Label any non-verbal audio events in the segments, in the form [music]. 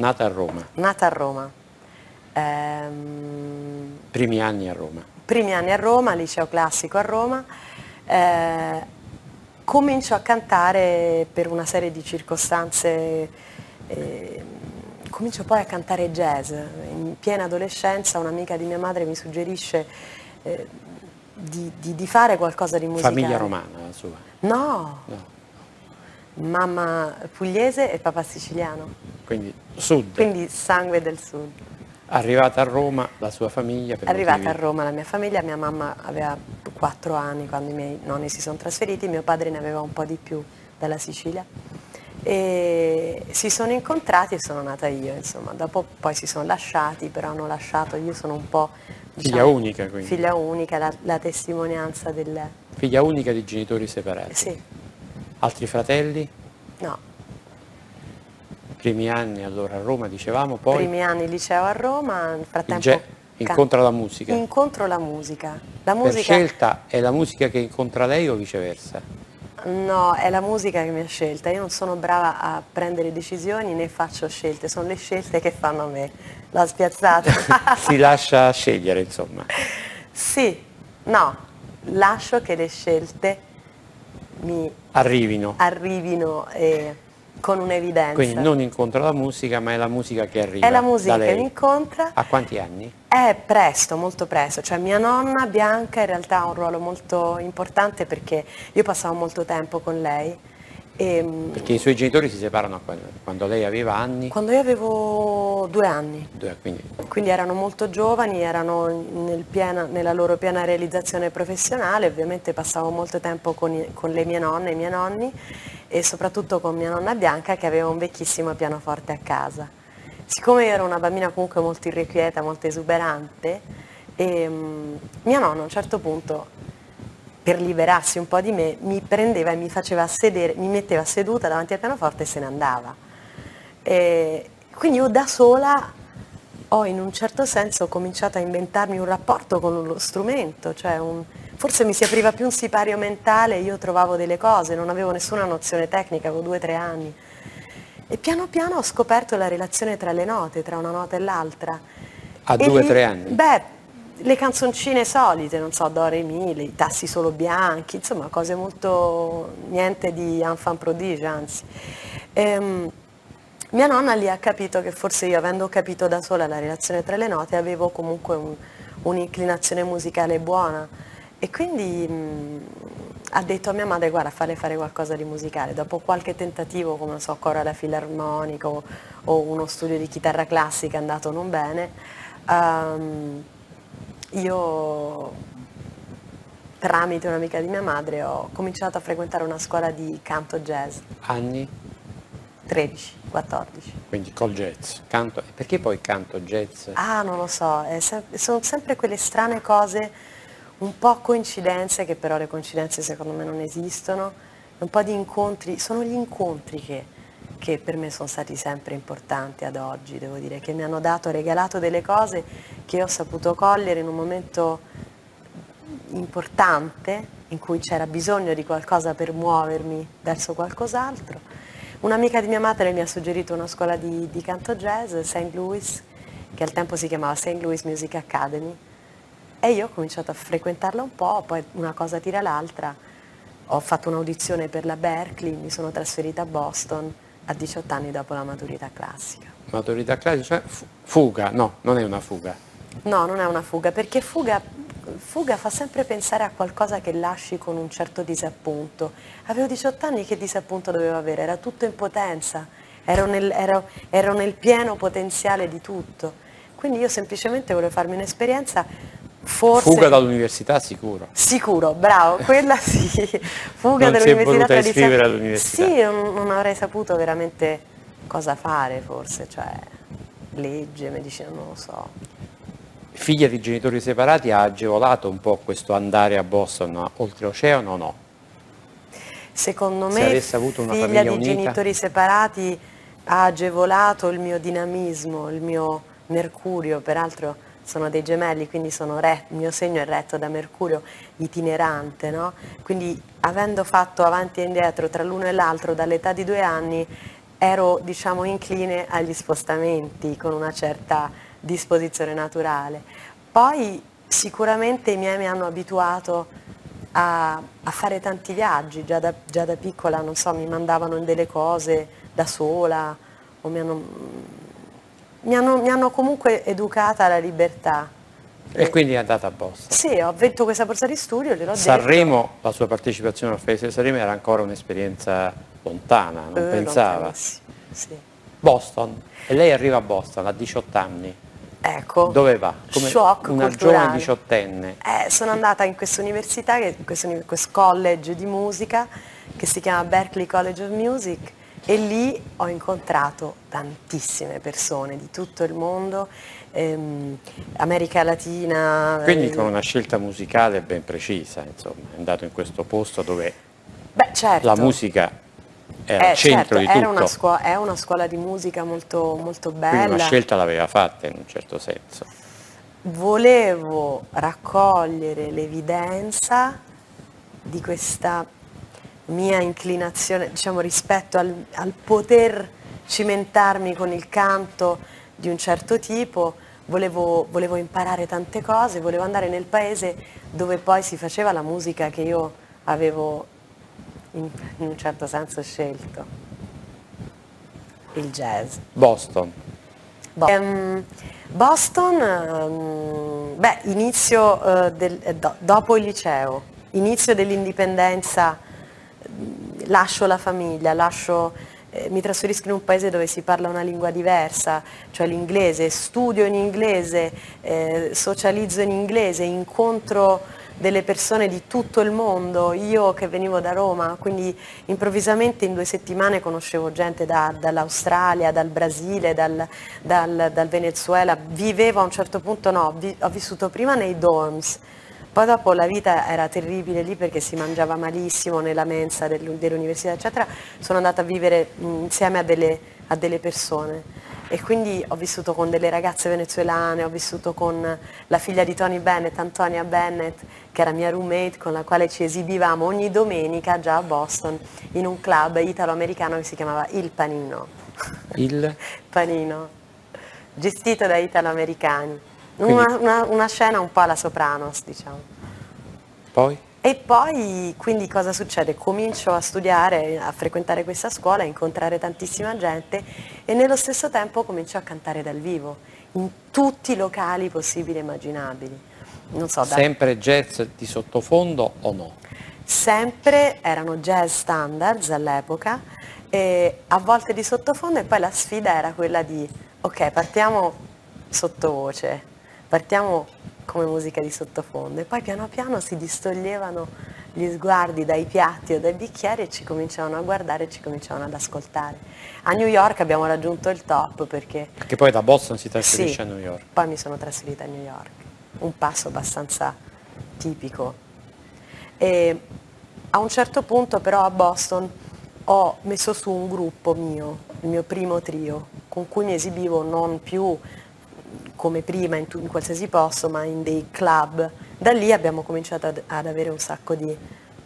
Nata a Roma. Nata a Roma. Ehm, primi anni a Roma. Primi anni a Roma, liceo classico a Roma. Eh, comincio a cantare per una serie di circostanze, eh, comincio poi a cantare jazz. In piena adolescenza un'amica di mia madre mi suggerisce eh, di, di, di, fare qualcosa di musicale. Famiglia romana la sua? No. no. Mamma pugliese e papà siciliano. Quindi sud? Quindi sangue del sud. Arrivata a Roma la sua famiglia? Arrivata motivi... a Roma la mia famiglia, mia mamma aveva 4 anni quando i miei nonni si sono trasferiti, mio padre ne aveva un po' di più dalla Sicilia e si sono incontrati e sono nata io, insomma, dopo poi si sono lasciati, però hanno lasciato, io sono un po'... Diciamo, figlia unica quindi? Figlia unica, la, la testimonianza del... Figlia unica di genitori separati? Sì. Altri fratelli? No primi anni allora a Roma dicevamo, poi... Primi anni liceo a Roma, nel frattempo... Incontra la musica? Incontro la musica. La musica... Per scelta è la musica che incontra lei o viceversa? No, è la musica che mi ha scelta. Io non sono brava a prendere decisioni né faccio scelte, sono le scelte che fanno a me. L'ho spiazzata. [laughs] si lascia scegliere, insomma. Sì, no, lascio che le scelte mi arrivino. arrivino e con un'evidenza. Quindi non incontra la musica, ma è la musica che arriva. È la musica che mi incontra. A quanti anni? È presto, molto presto. Cioè mia nonna Bianca in realtà ha un ruolo molto importante perché io passavo molto tempo con lei. E, ehm, perché i suoi genitori si separano quando lei aveva anni? Quando io avevo due anni. Due, quindi. quindi. erano molto giovani, erano nel piena, nella loro piena realizzazione professionale, ovviamente passavo molto tempo con, con le mie nonne e i miei nonni e soprattutto con mia nonna Bianca che aveva un vecchissimo pianoforte a casa. Siccome ero una bambina comunque molto irrequieta, molto esuberante, e, um, mia nonna a un certo punto, per liberarsi un po' di me, mi prendeva e mi faceva sedere, mi metteva seduta davanti al pianoforte e se ne andava. E quindi io da sola ho in un certo senso cominciato a inventarmi un rapporto con lo strumento, cioè un, forse mi si apriva più un sipario mentale, io trovavo delle cose, non avevo nessuna nozione tecnica, avevo due o tre anni. E piano piano ho scoperto la relazione tra le note, tra una nota e l'altra. A e due o tre anni? Beh, le canzoncine solite, non so, do, re, mi, i tassi solo bianchi, insomma cose molto, niente di enfant prodige, anzi. Ehm, mia nonna lì ha capito che forse io, avendo capito da sola la relazione tra le note, avevo comunque un, un'inclinazione musicale buona e quindi mh, ha detto a mia madre guarda fare fare qualcosa di musicale. Dopo qualche tentativo come so, coro alla filarmonica o, uno studio di chitarra classica andato non bene, um, io tramite un'amica di mia madre ho cominciato a frequentare una scuola di canto jazz. Anni? 13, 14. Quindi col jazz. Canto, perché poi canto jazz? Ah, non lo so, se, sono sempre quelle strane cose un po' coincidenze, che però le coincidenze secondo me non esistono, un po' di incontri, sono gli incontri che, che per me sono stati sempre importanti ad oggi, devo dire, che mi hanno dato, regalato delle cose che ho saputo cogliere in un momento importante in cui c'era bisogno di qualcosa per muovermi verso qualcos'altro. Un'amica di mia madre mi ha suggerito una scuola di, di canto jazz, St. Louis, che al tempo si chiamava St. Louis Music Academy, e io ho cominciato a frequentarla un po', poi una cosa tira l'altra. Ho fatto un'audizione per la Berkeley, mi sono trasferita a Boston a 18 anni dopo la maturità classica. Maturità classica, cioè fuga? No, non è una fuga. No, non è una fuga, perché fuga, fuga fa sempre pensare a qualcosa che lasci con un certo disappunto. Avevo 18 anni, che disappunto dovevo avere? Era tutto in potenza, ero nel, ero, ero nel pieno potenziale di tutto. Quindi io semplicemente volevo farmi un'esperienza Forse... Fuga dall'università sicuro. Sicuro, bravo, quella sì. Fuga dall'università. Iscrivere all'università. Sì, non, non, avrei saputo veramente cosa fare forse, cioè legge, medicina, non lo so. Figlia di genitori separati ha agevolato un po' questo andare a Boston oltreoceano o no? Secondo me Se figlia di unita... genitori separati ha agevolato il mio dinamismo, il mio mercurio, peraltro sono dei gemelli, quindi re, il mio segno è retto da Mercurio itinerante, no? quindi avendo fatto avanti e indietro tra l'uno e l'altro dall'età di due anni, ero diciamo incline agli spostamenti con una certa disposizione naturale. Poi sicuramente i miei mi hanno abituato a, a fare tanti viaggi, già da, già da, piccola, so, mi mandavano in delle cose da sola, o mi hanno, mi hanno, mi hanno comunque educata alla libertà. E quindi è andata a Boston? Sì, ho vinto questa borsa di studio, gliel'ho detto. Sanremo, la sua partecipazione al Festival di Sanremo era ancora un'esperienza lontana, non eh, pensava? Sì. Boston, e lei arriva a Boston a 18 anni. Ecco, Dove va? Come shock una culturale. giovane diciottenne. Eh, sono andata in questa università, in questo, questo college di musica che si chiama Berkeley College of Music e lì ho incontrato tantissime persone di tutto il mondo, ehm, America Latina. Quindi eh, con una scelta musicale ben precisa, insomma, è andato in questo posto dove Beh, certo. la musica era eh, il centro certo, di tutto. Una scuola, è una scuola di musica molto, molto bella. Quindi una scelta l'aveva fatta in un certo senso. Volevo raccogliere l'evidenza di questa mia inclinazione, diciamo, rispetto al, al poter cimentarmi con il canto di un certo tipo, volevo, volevo imparare tante cose, volevo andare nel paese dove poi si faceva la musica che io avevo in, in un certo senso scelto, il jazz. Boston. Bo um, Boston, um, beh, inizio uh, del, eh, do, dopo il liceo, inizio dell'indipendenza, lascio la famiglia, lascio, eh, mi trasferisco in un paese dove si parla una lingua diversa, cioè l'inglese, studio in inglese, eh, socializzo in inglese, incontro delle persone di tutto il mondo, io che venivo da Roma, quindi improvvisamente in due settimane conoscevo gente da, dall'Australia, dal Brasile, dal, dal, dal, Venezuela, vivevo a un certo punto, no, vi, ho vissuto prima nei dorms, poi dopo la vita era terribile lì perché si mangiava malissimo nella mensa dell'università, eccetera, sono andata a vivere insieme a delle, a delle persone e quindi ho vissuto con delle ragazze venezuelane, ho vissuto con la figlia di Tony Bennett, Antonia Bennett, che era mia roommate con la quale ci esibivamo ogni domenica già a Boston in un club italo-americano che si chiamava Il Panino. Il? [laughs] Panino, gestito da italo-americani. Una, una, una scena un po' alla Sopranos, diciamo. Poi? E poi quindi cosa succede? Comincio a studiare, a frequentare questa scuola, a incontrare tantissima gente e nello stesso tempo comincio a cantare dal vivo, in tutti i locali possibili e immaginabili. So, Sempre jazz di sottofondo o no? Sempre erano jazz standards all'epoca, a volte di sottofondo e poi la sfida era quella di, ok, partiamo sottovoce, partiamo come musica di sottofondo e poi piano piano si distoglievano gli sguardi dai piatti o dai bicchieri e ci cominciavano a guardare e ci cominciavano ad ascoltare. A New York abbiamo raggiunto il top perché... Perché poi da Boston si trasferisce sì, a New York. poi mi sono trasferita a New York, un passo abbastanza tipico. E a un certo punto però a Boston ho messo su un gruppo mio, il mio primo trio, con cui mi esibivo non più come prima in, in, qualsiasi posto, ma in dei club. Da lì abbiamo cominciato ad, ad avere un sacco di,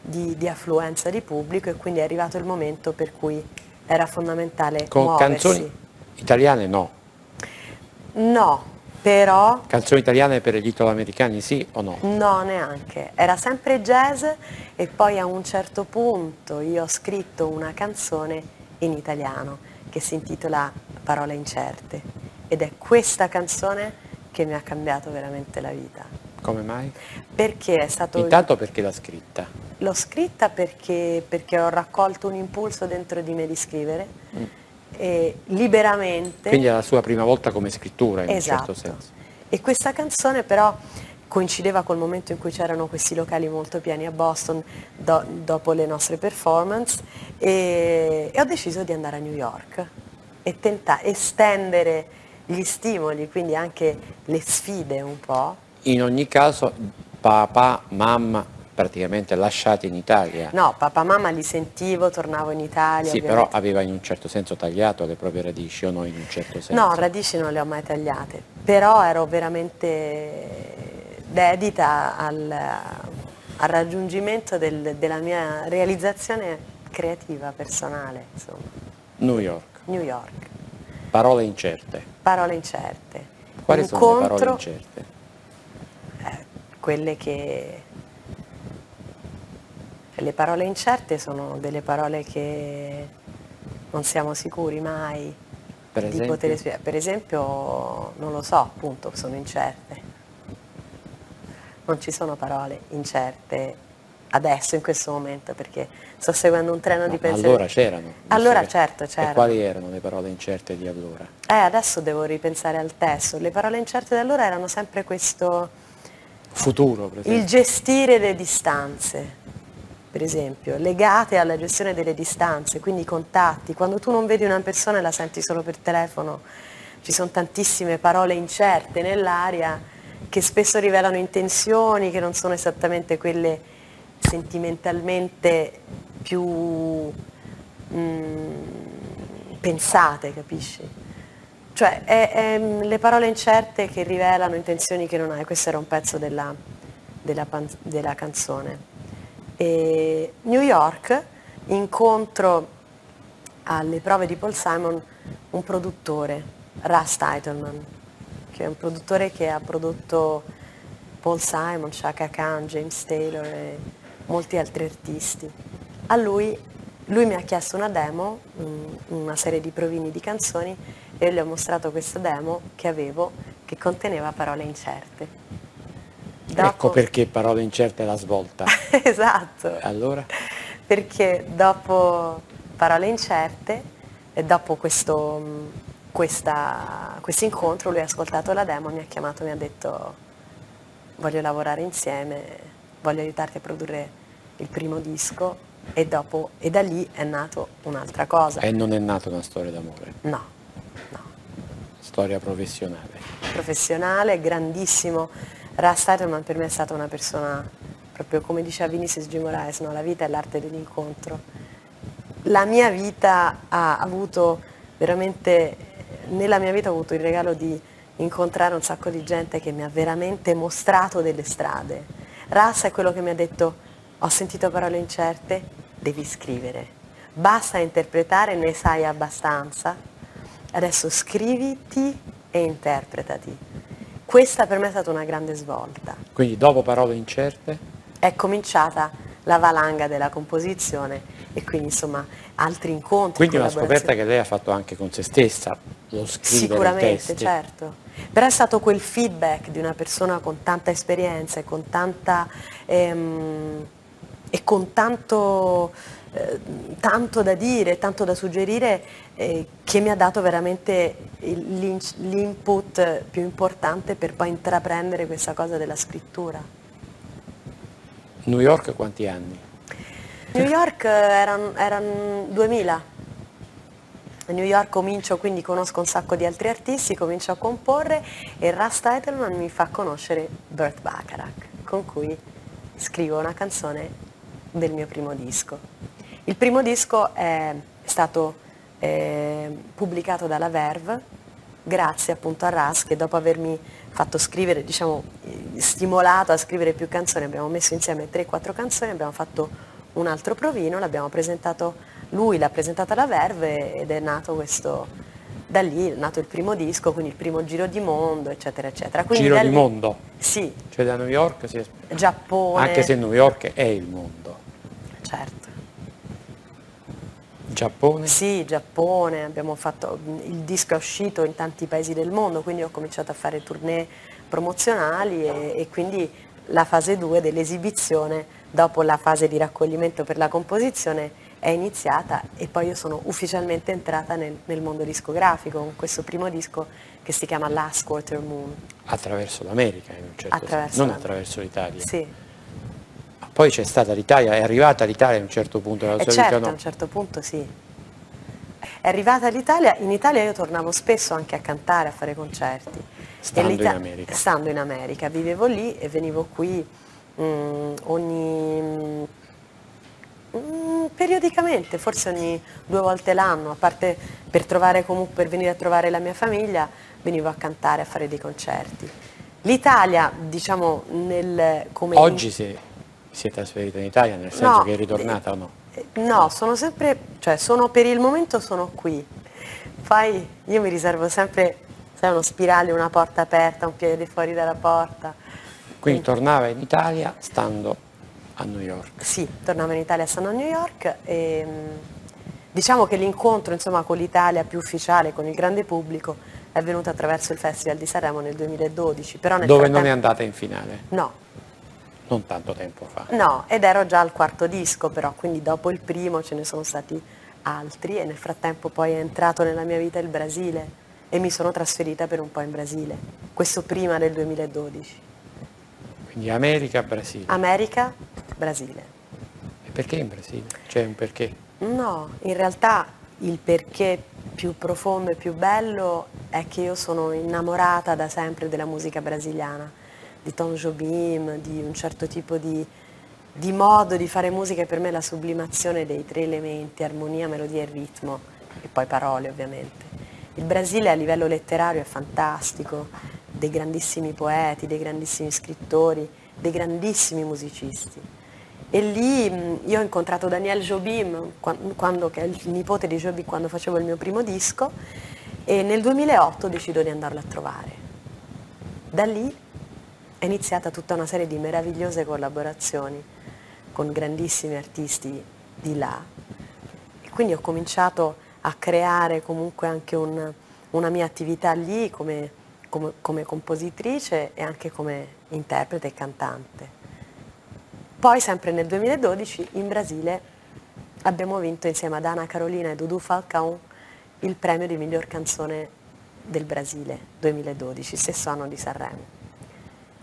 di, di, affluenza di pubblico e quindi è arrivato il momento per cui era fondamentale Con muoversi. canzoni italiane no? No, però... Canzoni italiane per gli italoamericani sì o no? No, neanche. Era sempre jazz e poi a un certo punto io ho scritto una canzone in italiano che si intitola Parole incerte ed è questa canzone che mi ha cambiato veramente la vita. Come mai? Perché è stato... Intanto perché l'ha scritta? L'ho scritta perché, perché, ho raccolto un impulso dentro di me di scrivere mm. e liberamente. Quindi è la sua prima volta come scrittura in esatto. un certo senso. E questa canzone però coincideva col momento in cui c'erano questi locali molto pieni a Boston do, dopo le nostre performance e, e, ho deciso di andare a New York e tentare, estendere gli stimoli, quindi anche le sfide un po'. In ogni caso papà, mamma praticamente lasciati in Italia. No, papà e mamma li sentivo, tornavo in Italia. Sì, ovviamente. però aveva in un certo senso tagliato le proprie radici o no in un certo senso? No, radici non le ho mai tagliate, però ero veramente dedita al, al raggiungimento del, della mia realizzazione creativa, personale. Insomma. New York. New York. Parole incerte. Parole incerte. Quali Incontro, sono le parole incerte? Eh, quelle che... Le parole incerte sono delle parole che non siamo sicuri mai Per di poter spiegare. Per esempio, non lo so, appunto, sono incerte. Non ci sono parole incerte adesso, in questo momento, perché sto seguendo un treno di No, pensiero. allora c'erano. Allora che- certo, E c'erano. quali erano le parole incerte di allora? Eh, adesso devo ripensare al testo. Le parole incerte da allora erano sempre questo, Futuro, per esempio. il gestire le distanze, per esempio, legate alla gestione delle distanze, quindi i contatti. Quando tu non vedi una persona e la senti solo per telefono, ci sono tantissime parole incerte nell'aria che spesso rivelano intenzioni che non sono esattamente quelle sentimentalmente più mm, pensate, capisci? Cioè, è- è, mm, le parole incerte che rivelano intenzioni che non hai, questo era un pezzo della, della della canzone. E New York, incontro alle prove di Paul Simon un produttore, Russ Titelman, che è un produttore che ha prodotto Paul Simon, Chaka Khan, James Taylor e molti altri artisti. A lui, lui mi ha chiesto una demo, un- una serie di provini di canzoni e io gli ho mostrato questa demo che avevo che conteneva parole incerte. Ecco Dopo- perché parole incerte è la svolta. [laughs] esatto Allora? perché dopo parole incerte e dopo questo questo incontro lui ha ascoltato la demo, mi ha chiamato e mi ha detto voglio lavorare insieme, voglio aiutarti a produrre il primo disco e, dopo, e da lì è nato un'altra cosa. E non è nata una storia d'amore, No, no, storia professionale. professionale, grandissimo. Russ Titelman per me è stata una persona, proprio come diceva Vinicius G. Moraes, no? la vita è l'arte dell'incontro. La mia vita ha avuto veramente, nella mia vita ho avuto il regalo di incontrare un sacco di gente che mi ha veramente mostrato delle strade. Russ è quello che mi ha detto, ho sentito parole incerte, devi scrivere. Basta interpretare, ne sai abbastanza, adesso scriviti e interpretati. Questa per me è stata una grande svolta. Quindi dopo parole incerte, È cominciata la valanga della composizione e quindi insomma altri incontri. quindi una scoperta che lei ha fatto anche con se stessa, lo scrivere Sicuramente, certo. Però è stato quel feedback di una persona con tanta esperienza e con tanta ehm, e con tanto, eh, tanto da dire, tanto da suggerire eh, che mi ha dato veramente l'input più importante per poi intraprendere questa cosa della scrittura. New York quanti anni? New York erano 2000. A New York comincio, quindi conosco un sacco di altri artisti, comincio a comporre e Russ Titelman mi fa conoscere Burt Bacharach, con cui scrivo una canzone del mio primo disco. Il primo disco è stato eh, pubblicato dalla Verve grazie appunto a Russ che dopo avermi fatto scrivere, diciamo, stimolato a scrivere più canzoni, abbiamo messo insieme 3-4 canzoni, abbiamo fatto un altro provino, l'abbiamo presentato, lui l'ha presentato alla Verve ed è nato questo, da lì è nato il primo disco, quindi il primo giro di mondo, eccetera, eccetera. Quindi Giro da di lì- mondo, Sì, cioè da New York si è... Giappone. anche se New York è il mondo. Certo. Giappone? Sì, Giappone, abbiamo fatto, il disco è uscito in tanti paesi del mondo, quindi ho cominciato a fare tournée promozionali e, e quindi la fase 2 dell'esibizione, dopo la fase di raccoglimento per la composizione, è iniziata e poi io sono ufficialmente entrata nel, nel mondo discografico con questo primo disco che si chiama Last Quarter Moon. Attraverso l'America in un certo Attraverso senso, non attraverso l'Italia. Sì, Poi c'è stata l'Italia, è arrivata l'Italia a un certo punto della e sua certo vita, a no? un certo punto sì. È arrivata all'Italia, in Italia io tornavo spesso anche a cantare, a fare concerti. Stando in America. Stando in America, vivevo lì e venivo qui mm, ogni mm, periodicamente, forse ogni due volte l'anno, a parte per, trovare comunque, per venire a trovare la mia famiglia, venivo a cantare, a fare dei concerti. L'Italia, diciamo, nel, come Oggi si, si è trasferita in Italia, nel senso No, che è ritornata o no? eh, No, sono sempre, cioè sono per il momento sono qui, Poi io mi riservo sempre, sai, uno spirale, una porta aperta, un piede fuori dalla porta. Quindi tornava in Italia stando a New York. Sì, tornavo in Italia stando a New York e mm, diciamo che l'incontro insomma, con l'Italia più ufficiale, con il grande pubblico, è venuto attraverso il Festival di Sanremo nel 2012. Però nel Dove frattempo... non è andata in finale? No, Non tanto tempo fa. No, ed ero già al quarto disco però, quindi dopo il primo ce ne sono stati altri e nel frattempo poi è entrato nella mia vita il Brasile e mi sono trasferita per un po' in Brasile, questo prima del 2012. Quindi America, Brasile. America, Brasile. E perché in Brasile? C'è un perché? No, in realtà il perché più profondo e più bello è che io sono innamorata da sempre della musica brasiliana, di Tom Jobim, di un certo tipo di, di modo di fare musica e per me la sublimazione dei tre elementi, armonia, melodia e ritmo, e poi parole ovviamente. Il Brasile a livello letterario è fantastico, dei grandissimi poeti, dei grandissimi scrittori, dei grandissimi musicisti. E lì io ho incontrato Daniel Jobim, qua- quando, che è il nipote di Jobim, quando facevo il mio primo disco, e nel 2008 decido di andarlo a trovare. Da lì è iniziata tutta una serie di meravigliose collaborazioni con grandissimi artisti di là. E quindi ho cominciato a creare comunque anche un- una mia attività lì come, come- come compositrice e anche come interprete e cantante. Poi sempre nel 2012 in Brasile abbiamo vinto insieme ad Ana Carolina e Dudu Falcão il premio di miglior canzone del Brasile 2012, stesso anno di Sanremo.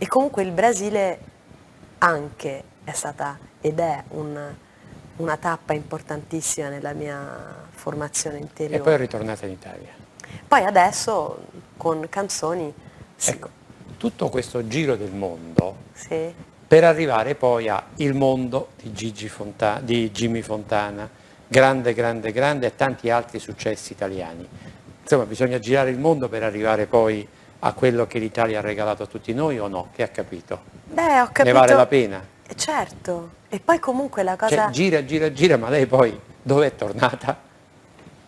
E comunque il Brasile anche è stata ed è un- una tappa importantissima nella mia formazione interiore. E poi è ritornata in Italia. Poi adesso con canzoni, Ecco, tutto questo giro del mondo sì, per arrivare poi a Il mondo di, Gigi Fonta- di Jimmy Fontana, grande, grande, grande e tanti altri successi italiani. Insomma, bisogna girare il mondo per arrivare poi a quello che l'Italia ha regalato a tutti noi o no? Che ha capito? Beh, ho capito. Ne vale la pena? Eh, Certo, e poi comunque la cosa Cioè, gira, gira, gira, ma lei poi dove è tornata?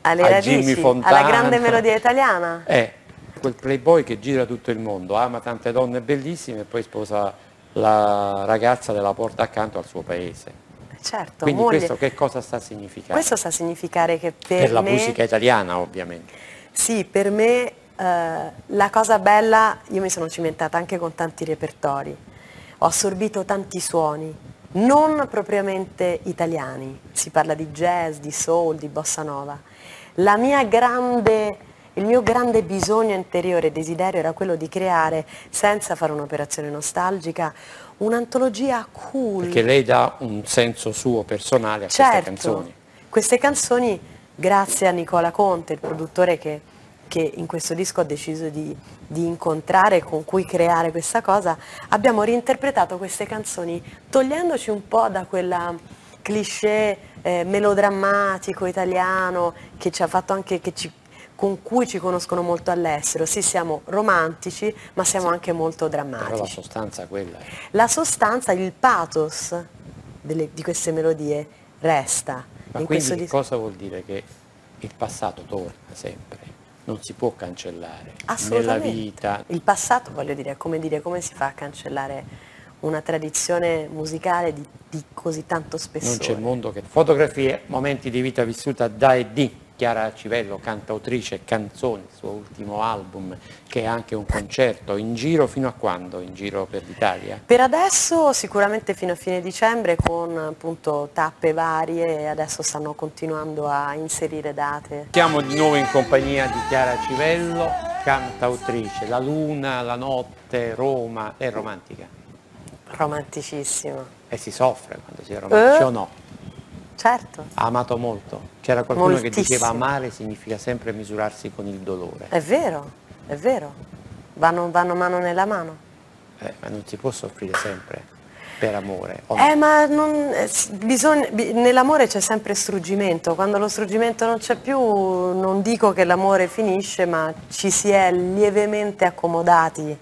alle a radici, Fontana. alla grande melodia italiana. È quel playboy che gira tutto il mondo, ama tante donne bellissime e poi sposa la ragazza della porta accanto al suo paese. Certo, Quindi moglie. questo che cosa sta a significare? Questo sta a significare che per, per la me, musica italiana ovviamente. Sì, per me eh, la cosa bella, io mi sono cimentata anche con tanti repertori, ho assorbito tanti suoni, non propriamente italiani, si parla di jazz, di soul, di bossa nova. La mia grande, il mio grande bisogno interiore e desiderio era quello di creare, senza fare un'operazione nostalgica, un'antologia cool. Perché lei dà un senso suo personale a Certo, queste canzoni. queste canzoni, grazie a Nicola Conte, il produttore che, che in questo disco ha deciso di, di incontrare con cui creare questa cosa, abbiamo reinterpretato queste canzoni togliendoci un po' da quella cliché eh, melodrammatico italiano che ci ha fatto anche che ci- con cui ci conoscono molto all'estero. Sì, siamo romantici, ma siamo anche molto Però la drammatici. sostanza è quella. è. La sostanza, il pathos delle- di queste melodie resta. Ma in quindi questo cosa vuol dire? Che il passato torna sempre, non si può cancellare. Nella vita, Il passato, voglio dire, come dire, come si fa a cancellare una tradizione musicale di, di così tanto spessore? non c'è mondo che... Fotografie, momenti di vita vissuta da e di. Chiara Civello, cantautrice, canzoni, il suo ultimo album, che è anche un concerto. In giro fino a quando? In giro per l'Italia? Per adesso sicuramente fino a fine dicembre con appunto tappe varie e adesso stanno continuando a inserire date. Siamo di nuovo in compagnia di Chiara Civello, cantautrice. La luna, la notte, Roma, è romantica. Romanticissimo. E si soffre quando si è romantici Eh? o no? Certo, Ha amato molto. C'era qualcuno che diceva Moltissimo. amare significa sempre misurarsi con il dolore. è vero, è vero. Vanno, vanno mano nella mano. Eh, ma non si può soffrire sempre per amore. o no? Eh, ma non- eh, nell'amore c'è sempre struggimento, quando lo struggimento non c'è più non dico che l'amore finisce, ma ci si è lievemente accomodati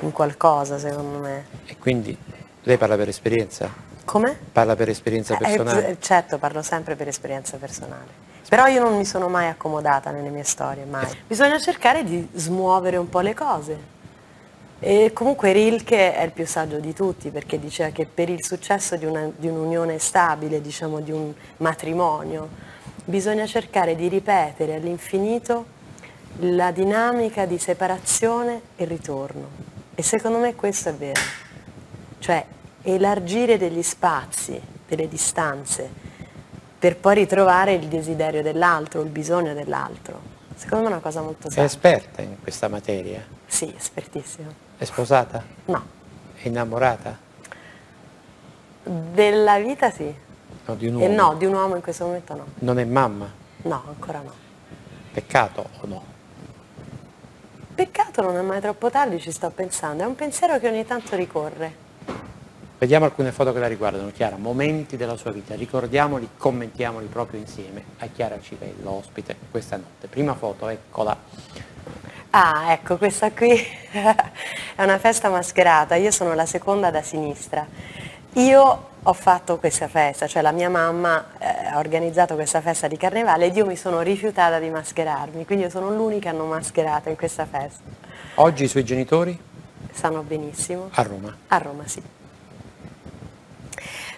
in qualcosa, secondo me. E quindi lei parla per esperienza? Come? Parla per esperienza Eh, personale? eh, certo, parlo sempre per esperienza personale. Però io non mi sono mai accomodata nelle mie storie, mai. Bisogna cercare di smuovere un po' le cose. E comunque Rilke è il più saggio di tutti perché diceva che per il successo di, un'unione stabile, diciamo di un matrimonio, bisogna cercare di ripetere all'infinito la dinamica di separazione e ritorno. E secondo me questo è vero. Cioè elargire degli spazi, delle distanze, per poi ritrovare il desiderio dell'altro, il bisogno dell'altro. Secondo me è una cosa molto Sei esperta in questa materia? Sì, espertissima. È sposata? No. È innamorata? Della vita sì. No, di un E uomo? no, di un uomo in questo momento no. Non è mamma? No, ancora no. Peccato o no? Peccato non è mai troppo tardi, ci sto pensando. È un pensiero che ogni tanto ricorre. Vediamo alcune foto che la riguardano. Chiara, momenti della sua vita, ricordiamoli, commentiamoli proprio insieme a Chiara Civello, ospite questa notte. Prima foto, eccola. Ah, ecco, questa qui [laughs] è una festa mascherata, io sono la seconda da sinistra. Io ho fatto questa festa, cioè la mia mamma eh, ha organizzato questa festa di carnevale ed io mi sono rifiutata di mascherarmi, quindi io sono l'unica non mascherata in questa festa. Oggi i suoi genitori? Sanno benissimo. A Roma. A Roma, sì.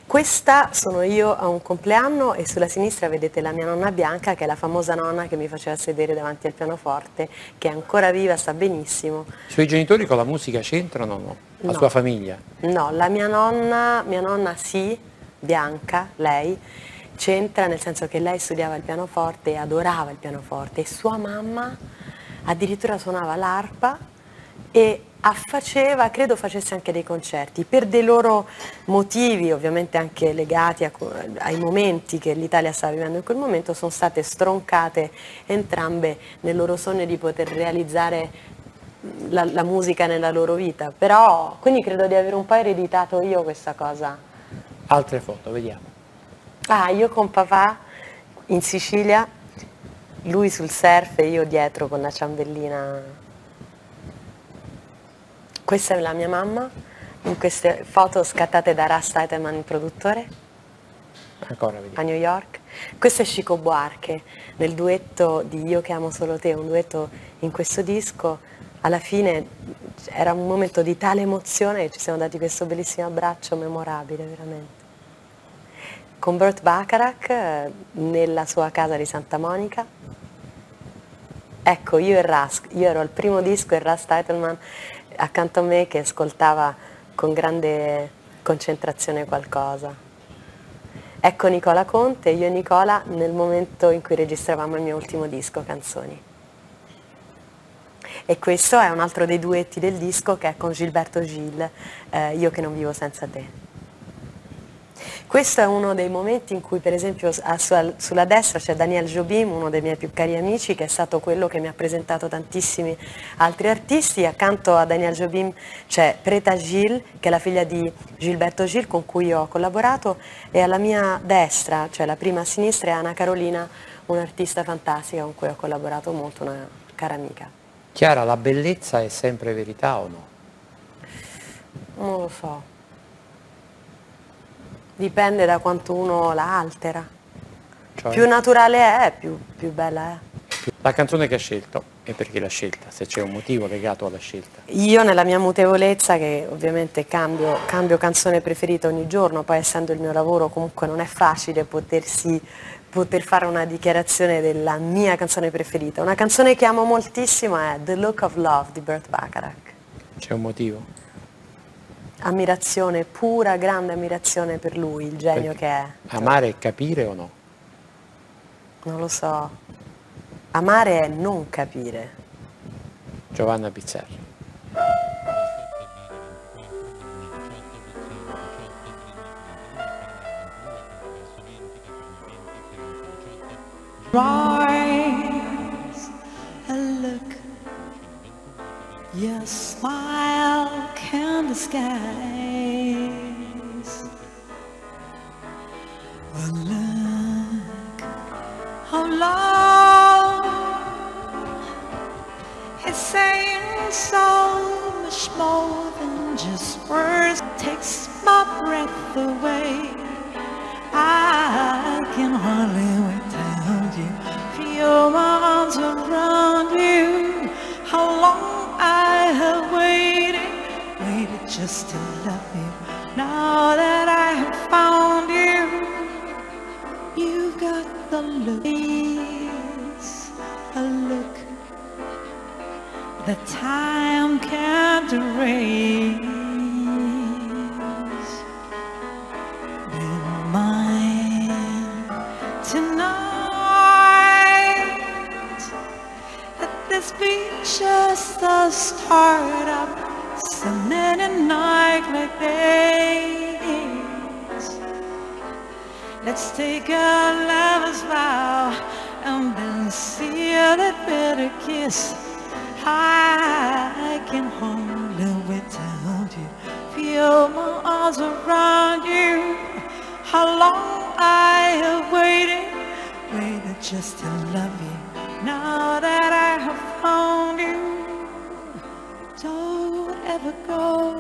Questa sono io a un compleanno e sulla sinistra vedete la mia nonna Bianca che è la famosa nonna che mi faceva sedere davanti al pianoforte, che è ancora viva, sta benissimo. I suoi genitori con la musica c'entrano o no? La No. sua famiglia? No, la mia nonna, mia nonna sì, Bianca, lei, c'entra nel senso che lei studiava il pianoforte e adorava il pianoforte e sua mamma addirittura suonava l'arpa e affaceva, credo facesse anche dei concerti, per dei loro motivi, ovviamente anche legati a ai momenti che l'Italia stava vivendo in quel momento, sono state stroncate entrambe nel loro sogno di poter realizzare la, la musica nella loro vita. Però, quindi credo di aver un po' ereditato io questa cosa. Altre foto, vediamo. Ah, io con papà in Sicilia, lui sul surf e io dietro con la ciambellina. Questa è la mia mamma, in queste foto scattate da Russ Teiteman, il produttore, Ancora a. New York. Questo è Chico Buarche, nel duetto di Io che amo solo te, un duetto in questo disco. Alla fine era un momento di tale emozione che ci siamo dati questo bellissimo abbraccio memorabile, veramente. Con Burt Bacharach eh, nella sua casa di Santa Monica. Ecco, io e Rusk, io ero al primo disco e Russ Teitelman accanto a me che ascoltava con grande concentrazione qualcosa. Ecco Nicola Conte, io e Nicola nel momento in cui registravamo il mio ultimo disco, Canzoni. E questo è un altro dei duetti del disco che è con Gilberto Gil, eh, Io che non vivo senza te. Questo è uno dei momenti in cui per esempio a- su- sulla destra c'è Daniel Jobim, uno dei miei più cari amici, che è stato quello che mi ha presentato tantissimi altri artisti. Accanto a Daniel Jobim c'è Preta Gil, che è la figlia di Gilberto Gil con cui ho collaborato, e alla mia destra, cioè la prima a sinistra, è Anna Carolina, un'artista fantastica con cui ho collaborato molto, una cara amica. Chiara, la bellezza è sempre verità o no? Non lo so. Dipende da quanto uno la altera. Cioè, Più naturale è, più, più bella è. La canzone che ha scelto e perché l'ha scelta, se c'è un motivo legato alla scelta. Io nella mia mutevolezza, che ovviamente cambio, cambio canzone preferita ogni giorno, poi essendo il mio lavoro comunque non è facile potersi, poter fare una dichiarazione della mia canzone preferita. Una canzone che amo moltissimo è The Look of Love di Burt Bacharach. C'è un motivo? Ammirazione, pura, grande ammirazione per lui, il genio Perché? che è. Amare è capire o no? Non lo so. Amare è non capire. Giovanna Pizzarri. eyes a look, your smile can disguise a look of love. It's saying so much more than just words. Takes my breath away. To love you. Now that I have found you, you've got the look, a look that time can't erase. Be mine tonight. Let this be just the start of so many night like this. Let's take a lover's vow and then seal it with a kiss. I can hold you without you. Feel my arms around you. How long I have waited, waited just to love you. Now that I ever go.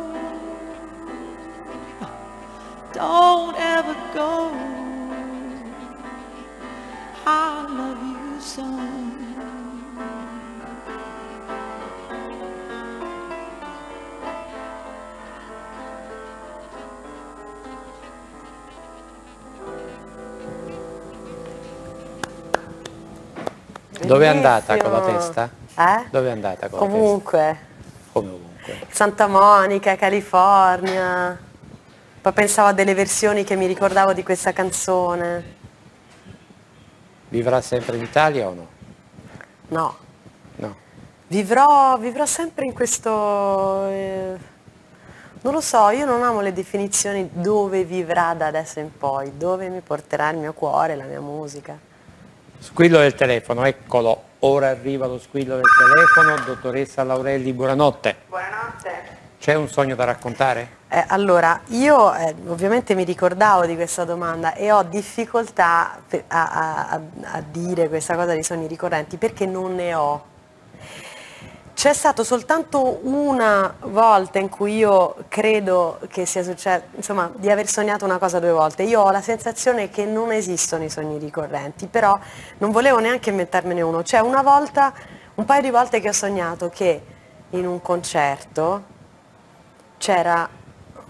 Don't ever go. I love you so. Dove è andata con la testa? Eh? Dove è andata con la Ovunque. testa? Come ovunque. Santa Monica, California. Poi pensavo a delle versioni che mi ricordavo di questa canzone. Vivrà sempre in Italia o no? No, No. vivrò, vivrò sempre in questo... eh, non lo so, io non amo le definizioni dove vivrà da adesso in poi, dove mi porterà il mio cuore, la mia musica. Squillo del telefono, eccolo. Ora arriva lo squillo del telefono. Dottoressa Laurelli, buonanotte. Buonanotte. C'è un sogno da raccontare? Eh, allora, io eh, ovviamente mi ricordavo di questa domanda e ho difficoltà a, a- a- a dire questa cosa di sogni ricorrenti perché non ne ho. C'è stato soltanto una volta in cui io credo che sia successo, insomma, di aver sognato una cosa due volte. Io ho la sensazione che non esistono i sogni ricorrenti, però non volevo neanche inventarmene uno. C'è una volta, un paio di volte che ho sognato che in un concerto c'era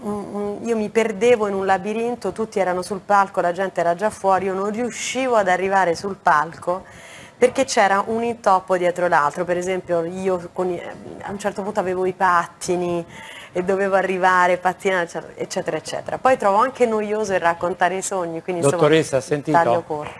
io mi perdevo in un labirinto, tutti erano sul palco, la gente era già fuori, io non riuscivo ad arrivare sul palco perché c'era un intoppo dietro l'altro, per esempio io con i- a un certo punto avevo i pattini e dovevo arrivare, pattinare, eccetera, eccetera. Poi trovo anche noioso il raccontare i sogni, quindi insomma, Dottoressa, ha sentito? taglio corto.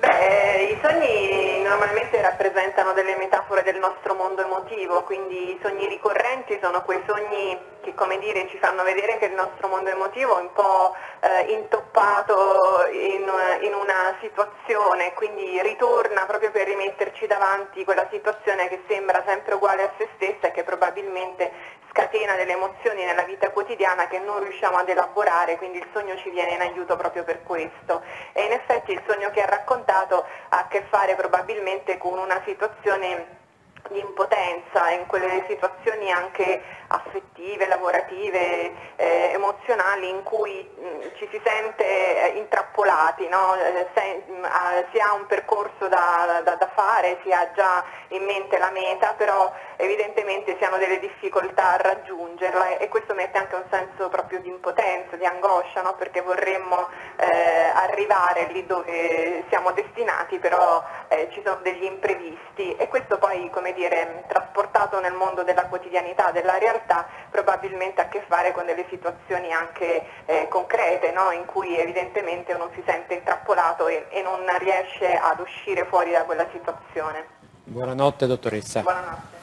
Beh, i sogni normalmente rappresentano delle metafore del nostro mondo emotivo, quindi i sogni ricorrenti sono quei sogni che, come dire, ci fanno vedere che il nostro mondo emotivo è un po' eh, intoppato in, in una situazione, quindi ritorna proprio per rimetterci davanti quella situazione che sembra sempre uguale a se stessa e che probabilmente scatena delle emozioni nella vita quotidiana che non riusciamo ad elaborare, quindi il sogno ci viene in aiuto proprio per questo. E in effetti il sogno che ha raccontato ha a che fare probabilmente con una situazione di impotenza, in quelle situazioni anche affettive, lavorative, eh, emozionali in cui mh, ci si sente eh, intrappolati, no? Eh, se- mh, ah, si ha un percorso da, da- da fare, si ha già in mente la meta, però evidentemente si hanno delle difficoltà a raggiungerla e, e questo mette anche un senso proprio di impotenza, di angoscia, no? perché vorremmo eh, arrivare lì dove siamo destinati, però eh, ci sono degli imprevisti e questo poi, come dire, trasportato nel mondo della quotidianità, della realtà, probabilmente ha a che fare con delle situazioni anche eh, concrete, no? in cui evidentemente uno si sente intrappolato e, e non riesce ad uscire fuori da quella situazione. Buonanotte dottoressa. Buonanotte.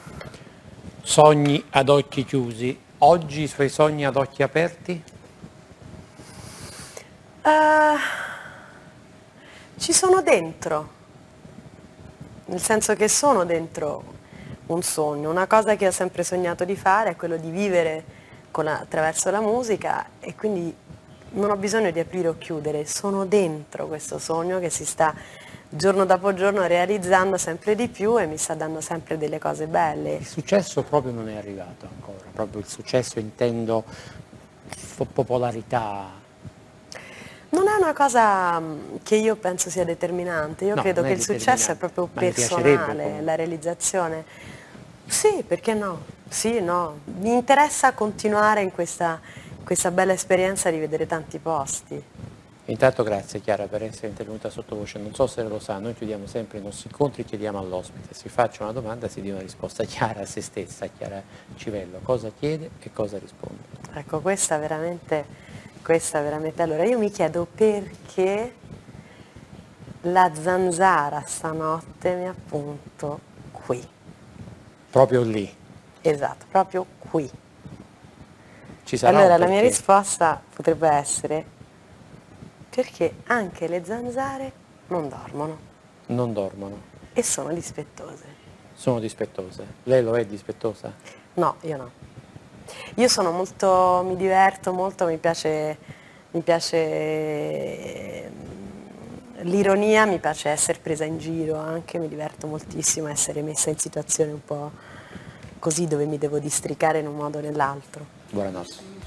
Sogni ad occhi chiusi. Oggi i suoi sogni ad occhi aperti? Eh, ci sono dentro, nel senso che sono dentro un sogno. Una cosa che ho sempre sognato di fare è quello di vivere con attraverso la musica e quindi non ho bisogno di aprire o chiudere, sono dentro questo sogno che si sta giorno dopo giorno realizzando sempre di più e mi sta dando sempre delle cose belle. Il successo proprio non è arrivato ancora, proprio il successo intendo popolarità. Non è una cosa mm, che io penso sia determinante, io No, credo che il successo è proprio personale, la realizzazione. Sì, perché no? Sì, no. Mi interessa continuare in questa, questa bella esperienza di vedere tanti posti. Intanto grazie Chiara per essere intervenuta sottovoce, non so se lo sa, noi chiudiamo sempre i nostri incontri, chiediamo all'ospite, si faccia una domanda, si dia una risposta chiara a se stessa, Chiara Civello, cosa chiede e cosa risponde. Ecco, questa veramente, questa veramente. Allora, io mi chiedo perché la zanzara stanotte mi ha appunto qui. Proprio lì, Esatto, proprio qui. ci sarà allora, la mia risposta potrebbe essere perché anche le zanzare non dormono Non dormono, e sono dispettose. sono dispettose. Lei lo è dispettosa? No, io no. Io sono molto, mi diverto molto, mi piace, mi piace l'ironia, mi piace essere presa in giro anche, mi diverto moltissimo essere messa in situazioni un po' così dove mi devo districare in un modo o nell'altro. Buonanotte.